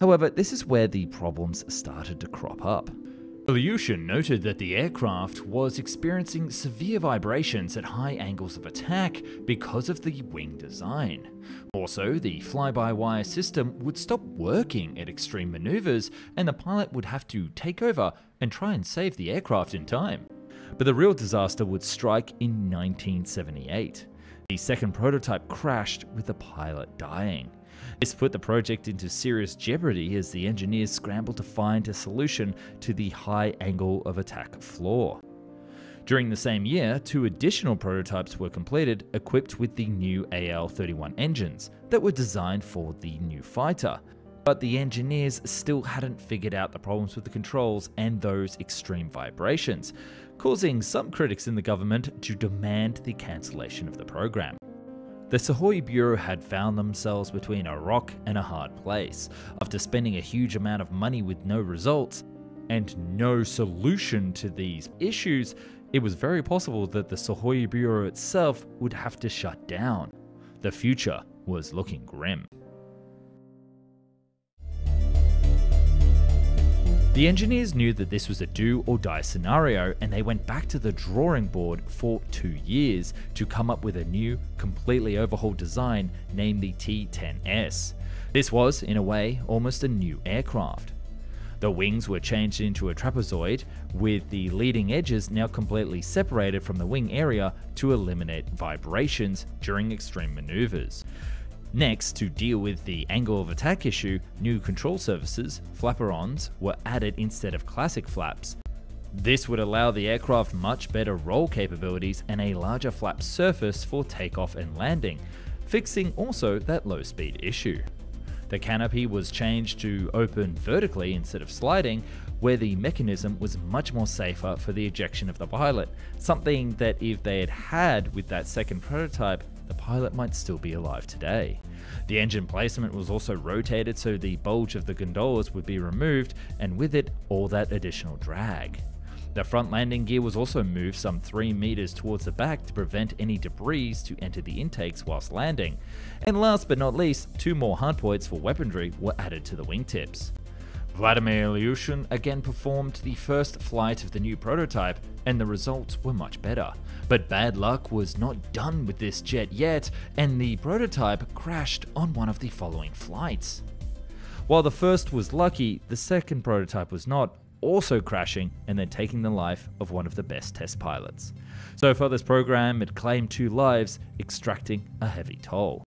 However, this is where the problems started to crop up. Ilyushin noted that the aircraft was experiencing severe vibrations at high angles of attack because of the wing design. Also, the fly-by-wire system would stop working at extreme maneuvers and the pilot would have to take over and try and save the aircraft in time. But the real disaster would strike in 1978. The second prototype crashed with the pilot dying. This put the project into serious jeopardy as the engineers scrambled to find a solution to the high angle of attack flaw. During the same year, two additional prototypes were completed equipped with the new AL 31 engines that were designed for the new fighter. But the engineers still hadn't figured out the problems with the controls and those extreme vibrations, causing some critics in the government to demand the cancellation of the program. The Sukhoi Bureau had found themselves between a rock and a hard place. After spending a huge amount of money with no results and no solution to these issues, it was very possible that the Sukhoi Bureau itself would have to shut down. The future was looking grim. The engineers knew that this was a do or die scenario and they went back to the drawing board for two years to come up with a new, completely overhauled design named the T-10S. This was, in a way, almost a new aircraft. The wings were changed into a trapezoid, with the leading edges now completely separated from the wing area to eliminate vibrations during extreme maneuvers. Next, to deal with the angle of attack issue, new control surfaces, flaperons, were added instead of classic flaps. This would allow the aircraft much better roll capabilities and a larger flap surface for takeoff and landing, fixing also that low speed issue. The canopy was changed to open vertically instead of sliding, where the mechanism was much more safer for the ejection of the pilot, something that if they had had with that second prototype, the pilot might still be alive today. The engine placement was also rotated so the bulge of the gondolas would be removed, and with it, all that additional drag. The front landing gear was also moved some 3 meters towards the back to prevent any debris to enter the intakes whilst landing. And last but not least, two more hardpoints for weaponry were added to the wingtips. Vladimir Ilyushin again performed the first flight of the new prototype, and the results were much better. But bad luck was not done with this jet yet, and the prototype crashed on one of the following flights. While the first was lucky, the second prototype was not, also crashing and then taking the life of one of the best test pilots. So for this program, it claimed two lives, extracting a heavy toll.